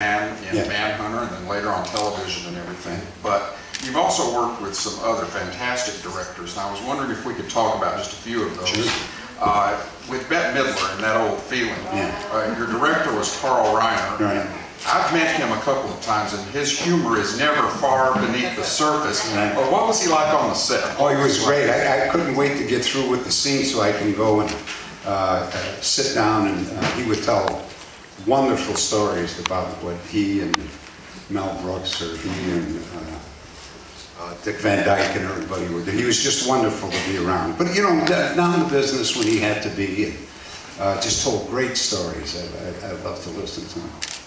Man in Yeah. Manhunter and then later on television and everything. But you've also worked with some other fantastic directors, and I was wondering if we could talk about just a few of those. Sure. Uh, With Bette Midler and That Old Feeling, Yeah. uh, your director was Carl Reiner. Right. I've met him a couple of times, and his humor is never far beneath the surface. Right. But what was he like on the set? Oh, he was great. I, I couldn't wait to get through with the scene so I can go and uh, uh, sit down and uh, he would tell wonderful stories about what he and Mel Brooks or he and uh, uh, Dick Van Dyke and everybody were doing. He was just wonderful to be around. But you know, down in the business when he had to be, uh, just told great stories. I, I, I love to listen to him.